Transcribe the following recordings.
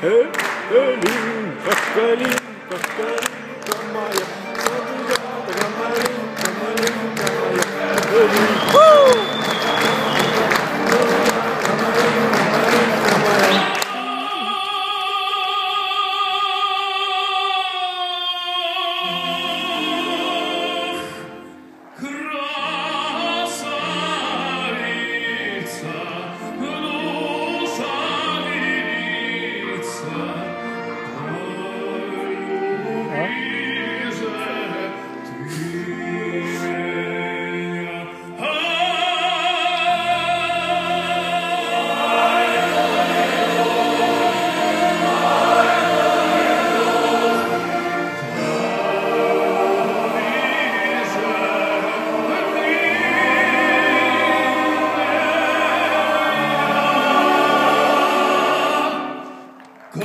hey hey hey komm mal.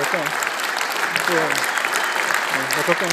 D'accord. D'accord,